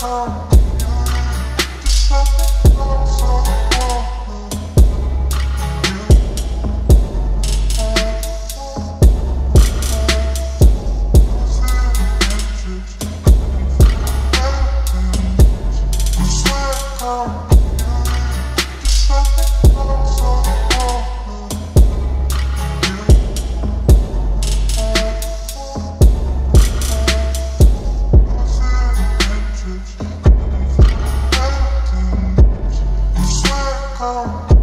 Oh. Bye.